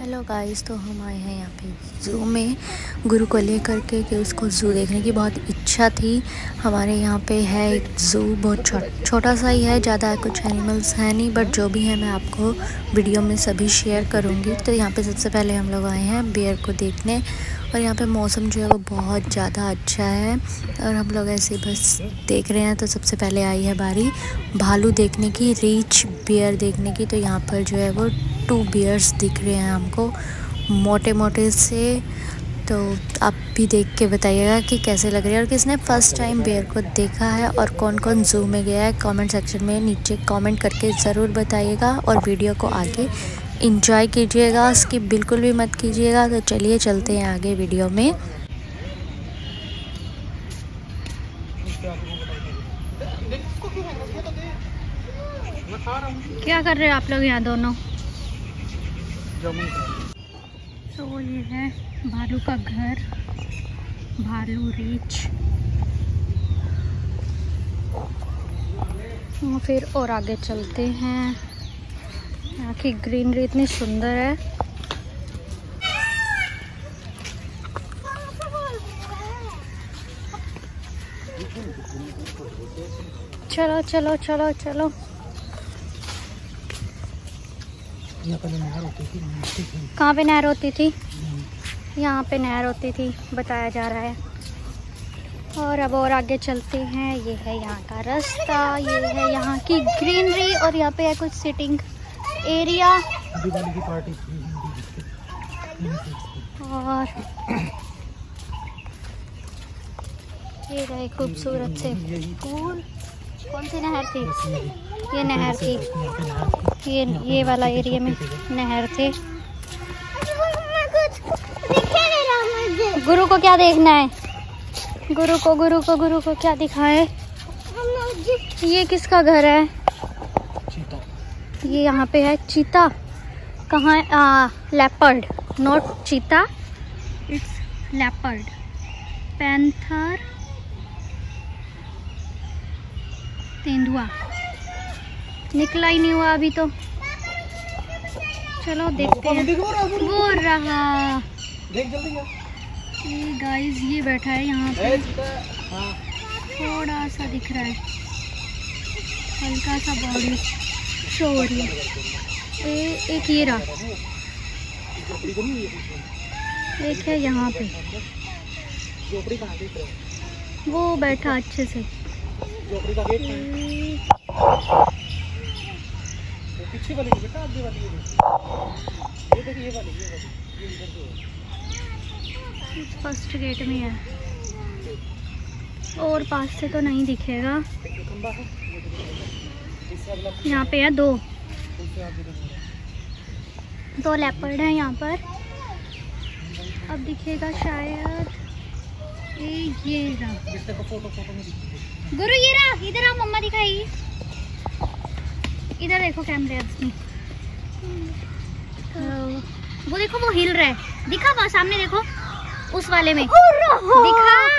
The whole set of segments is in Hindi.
हेलो गाइस तो हम आए हैं यहाँ पे ज़ू में। गुरु को लेकर के कि उसको ज़ू देखने की बहुत इच्छा थी। हमारे यहाँ पे है एक ज़ू बहुत छो, छोटा सा ही है ज़्यादा कुछ एनिमल्स हैं नहीं बट जो भी है मैं आपको वीडियो में सभी शेयर करूँगी। तो यहाँ पे सबसे पहले हम लोग आए हैं बियर को देखने। और यहाँ पे मौसम जो है वो बहुत ज़्यादा अच्छा है। और हम लोग ऐसे बस देख रहे हैं तो सबसे पहले आई है बारी भालू देखने की रीच बियर देखने की। तो यहाँ पर जो है वो टू बियर्स दिख रहे हैं हमको। मोटे मोटे से तो आप भी देख के बताइएगा कि कैसे लग रहे हैं और किसने फ़र्स्ट टाइम बेयर को देखा है और कौन कौन जू में गया है। कमेंट सेक्शन में नीचे कमेंट करके ज़रूर बताइएगा और वीडियो को आगे इंजॉय कीजिएगा। स्किप बिल्कुल भी मत कीजिएगा। तो चलिए चलते हैं आगे वीडियो में। क्या कर रहे हो आप लोग यहाँ दोनों? तो ये है भालू का घर, भालू रीच तो फिर और आगे चलते हैं। यहाँ की ग्रीनरी इतनी सुंदर है। चलो चलो चलो चलो। कहाँ पे नहर होती थी? यहाँ पे नहर होती थी, बताया जा रहा है। और अब और आगे चलते हैं। ये है यहाँ का रास्ता, ये है यहाँ की ग्रीनरी और यहाँ पे है कुछ सिटिंग एरिया और ये रहे खूबसूरत से फूल। कौन सी नहर थी? ये नहर थी। ये ये वाला एरिया में नहर थे। गुरु को क्या देखना है? गुरु को गुरु को गुरु को क्या दिखाए? ये किसका घर है? ये यहाँ पे है चीता। कहाँ है? Leopard not cheetah it's leopard panther तेंदुआ। निकला ही नहीं हुआ अभी तो। चलो देखते हैं। वो रहा। ये गाइस ये बैठा है यहाँ पे। थोड़ा सा दिख रहा है। हल्का सा बॉडी शो हो रही है। ए, एक ये रहा। एक है यहाँ पे। वो बैठा अच्छे से। पीछे वाली बेटा आगे वाली ये देखिए ये वाली ये वाली ये इधर है फ़र्स्ट गेट में है और पास से तो नहीं दिखेगा है यहाँ पे है दो दो लेपर्ड हैं यहाँ पर अब दिखेगा शायद ये रहा गुरु ये रहा इधर आओ मम्मा दिखाई। इधर देखो कैमरे में तो वो देखो वो हिल रहा है। दिखा वहाँ सामने देखो उस वाले में। दिखा।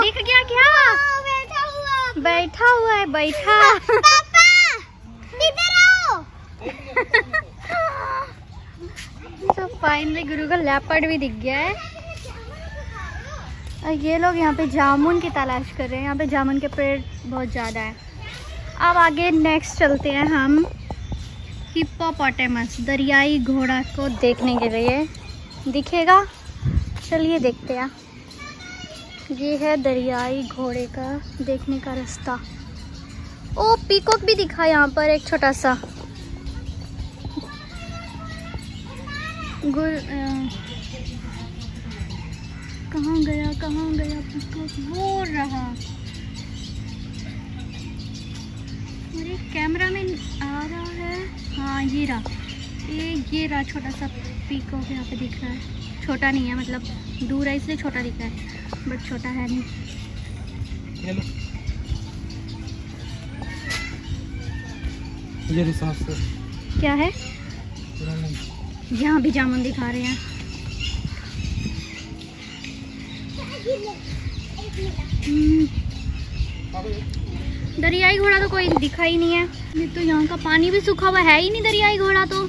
दिख गया क्या? बैठा हुआ। बैठा हुआ है बैठा। तो फाइनली गुरु का लेपर्ड भी दिख गया है। ये लोग यहाँ पे जामुन की तलाश कर रहे हैं। यहाँ पे जामुन के पेड़ बहुत ज़्यादा है। अब आगे नेक्स्ट चलते हैं हम हिप्पोपोटेमस दरियाई घोड़ा को देखने के लिए। दिखेगा? चलिए देखते हैं। ये है दरियाई घोड़े का देखने का रास्ता। ओ पीकॉक भी दिखा यहाँ पर एक छोटा सा। अ, कहाँ गया कहाँ गया पीकॉक वो रहा। मेरे कैमरा में आ रहा है। हाँ ये रहा। ये ये रहा छोटा सा पीकॉक यहाँ पे दिख रहा है। छोटा नहीं है मतलब दूर है इसलिए छोटा दिख रहा है। बट छोटा है नहीं। ये क्या है? यहाँ भी जामुन दिखा रहे हैं। हम्म। दरियाई घोड़ा तो कोई दिखा ही नहीं है। नहीं तो यहाँ का पानी भी सूखा हुआ है ही नहीं दरियाई घोड़ा तो।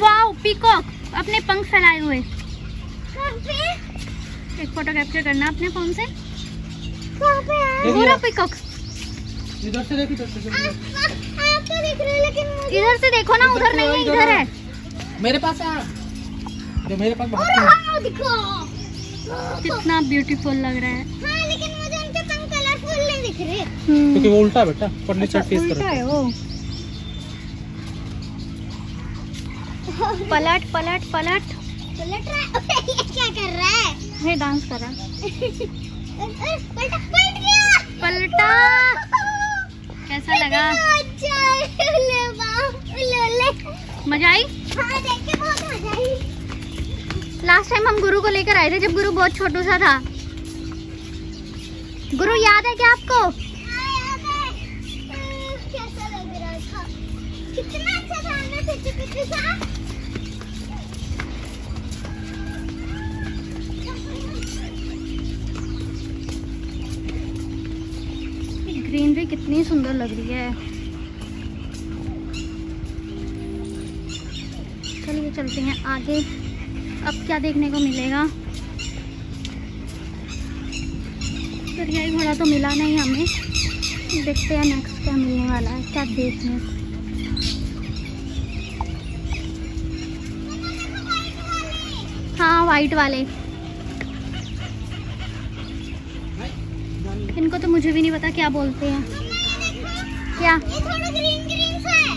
वाह पीकॉक अपने पंख फैलाए हुए। एक फ़ोटो कैप्चर करना अपने फ़ोन से। पूरा पीकॉक। इधर से देखो ना उधर नहीं है इधर है। मेरे पास आ जो मेरे पास बहुत है। कितना ब्यूटीफुल लग रहा है। हाँ, लेकिन मुझे उनके पंख कलरफुल नहीं दिख रहे। क्योंकि वो उल्टा है बेटा पन्नी साइड फेस उल्टा कर है वो। पलट पलट पलट। पलट रहा है? ये क्या कर रहा है? ये डांस कर रहा है। पलटा पलट गया। पलटा। कैसा लगा? अच्छा ले वाह ले ले मज़ा आई? हाँ देख के बहुत मज़ा आई। लास्ट टाइम हम गुरु को लेकर आए थे जब गुरु बहुत छोटू सा था। गुरु याद है क्या आपको? हाँ, याद है। अह, कैसा लग रहा था? कितना अच्छा ग्रीनरी कितनी सुंदर लग रही है। चलते हैं आगे। अब क्या देखने को मिलेगा? दरियाई घोड़ा तो मिला नहीं हमें। देखते हैं नेक्स्ट क्या मिलने वाला है क्या देखने को। हाँ वाइट वाले। इनको तो मुझे भी नहीं पता क्या बोलते हैं। क्या? ये ग्रीन ग्रीन सा है।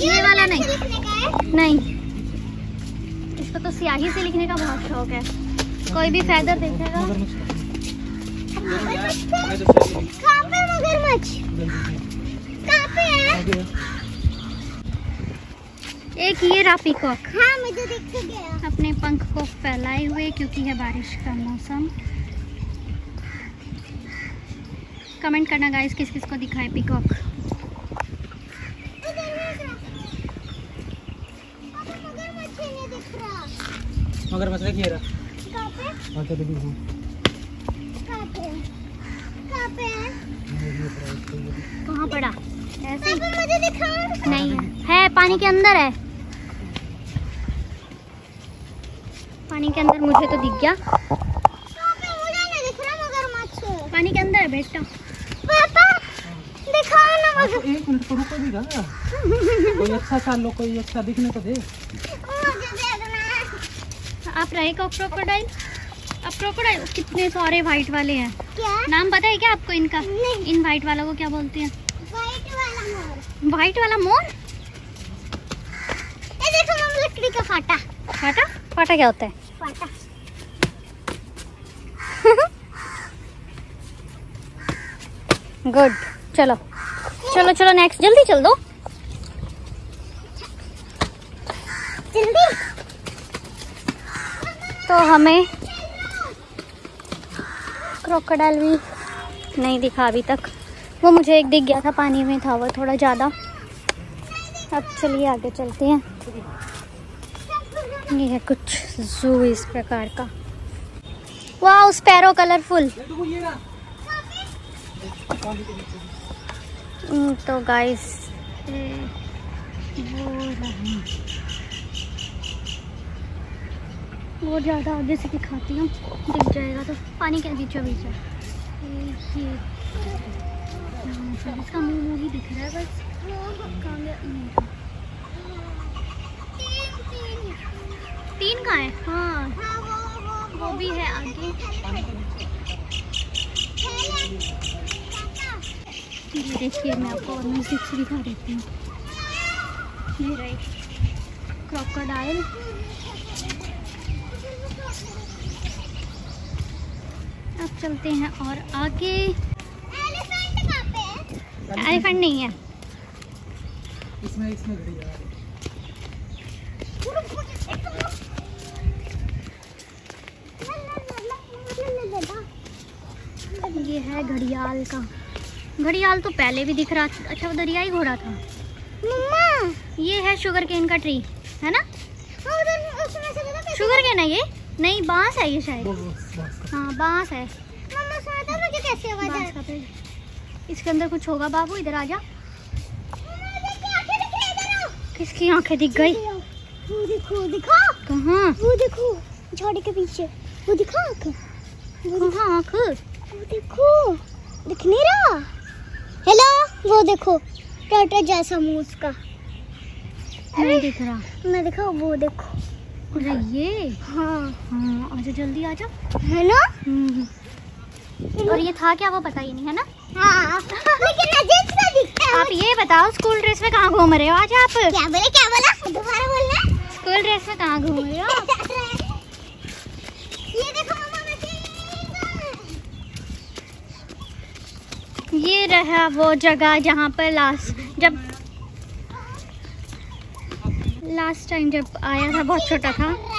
ये वाला नहीं। लिखने का इसको तो स्याही से लिखने का बहुत शौक है। कोई भी फैदर देखेगा। है। एक ये रहा पीकॉक हाँ मुझे दिख गया। अपने पंख को फैलाए हुए क्योंकि है बारिश का मौसम। कमेंट करना गाइस किस किस को दिखाए पीकॉक उधर है क्या? पापा, मगरमच्छ ही नहीं दिख रहा मगर मसले की रहा कहाँ पे? हाँ चलो देखो कहाँ पे कहाँ पे है? कहाँ पड़ा? ऐसे पापा मुझे दिखाओ। नहीं है। है पानी के अंदर है। पानी के अंदर मुझे तो दिख गया। कहाँ पे? मुझे नहीं दिख रहा मगरमच्छ पानी के अंदर है बेटा। पापा दिखाओ ना मगर तो एक मिनट तो रुको भी कोई अच्छा सा लो कोई अच्छा दिखने को दे। मुझे आप रहेगा क्रोकोडाइल अब क्रोकोडाइल कितने सारे वाइट वाले हैं। क्या? नाम पता है क्या आपको इनका? नहीं। इन वाइट वालों को क्या बोलते हैं? व्हाइट वाला मोर। वाइट वाला मोर? ये देखो मम्मी लकड़ी का फाटा। फाटा? फाटा क्या होता है? फाटा। गुड चलो। चलो चलो नेक्स्ट जल्दी चल दो। जल्दी। तो हमें क्रोकोडाइल भी नहीं दिखा अभी तक। वो मुझे एक दिख गया था पानी में था वो थोड़ा ज़्यादा। अब चलिए आगे चलते हैं। ये है कुछ जू इस प्रकार का। वाह स्पैरो कलरफुल हम्म, तो गाइस वो ज़्यादा आगे से दिखाती हूँ। दिख जाएगा तो। पानी के बीचों बीच है इसका मुँह मुँह ही दिख रहा है बस। तीन का है? हाँ। वो भी है आगे। ये देखिए, मैं आपको और नज़दीक दिखा देती हूँ। ये रही क्रोकोडाइल चलते हैं और आगे एलिफेंट कहाँ पे है? एलिफेंट नहीं है। इसमें इसमें ये है घड़ियाल का। घड़ियाल तो पहले भी दिख रहा था। अच्छा वो दरियाई घोड़ा था। मम्मा। ये है शुगर केन का ट्री है ना? हाँ, उसमें से शुगर केन है ये? नहीं बाँस है ये शायद। हाँ बाँस है। था कैसे आवाज़ आ का इसके अंदर कुछ होगा बाबू? इधर आ जा। रही। किसकी आँखें दिख गई? वो देखो दिखा कहाँ? वो देखो झाड़ी के पीछे। वो दिखा आँख। वो कहाँ आँख? वो देखो। दिख नहीं रहा? हेलो वो देखो। टाटा जैसा मुँह उसका। नहीं दिख रहा। मैं देखा वो देखो। अरे ये? हाँ। हाँ आजा जल्दी आजा। है ना हम्म। और ये था क्या वो पता ही नहीं है ना? हाँ। लेकिन अजीब सा दिखता है। आप ये बताओ स्कूल ड्रेस में कहाँ घूम रहे हो आज आप? क्या बोले क्या बोला? दोबारा बोलना। स्कूल ड्रेस में कहाँ घूम रहे हो ये देखो ये रहा वो जगह जहाँ पर लास्ट जब लास्ट टाइम जब आया था बहुत छोटा था। क्या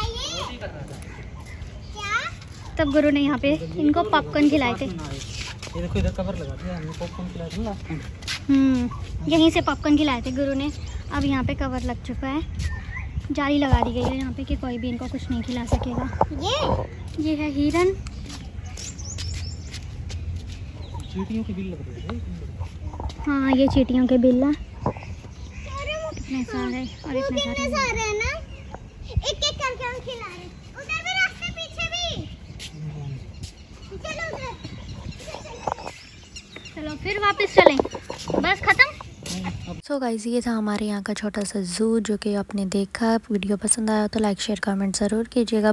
तब गुरु ने यहाँ पे इनको पॉपकॉर्न खिलाए थे। ये देखो इधर कवर लगा दिया हमने पॉपकॉर्न खिलाया था लास्ट टाइम हम्म यहीं से पॉपकॉर्न खिलाए थे गुरु ने। अब यहाँ पे कवर लग चुका है। जाली लगा दी गई है यहाँ पे कि कोई भी इनको कुछ नहीं खिला सकेगा। ये? ये है हिरन। चीटियों के बिल लग रहे थे हाँ ये चीटियों के बिल है। इतने सारे और इतने सारे। सारे ना। एक एक करके हम खिला रहे हैं। उधर भी रास्ते पीछे भी चलो फिर वापस चलें। बस खत्म। सो so गाइज़ ये था हमारे यहाँ का छोटा सा जू जो कि आपने देखा। वीडियो पसंद आया तो लाइक शेयर कमेंट ज़रूर कीजिएगा।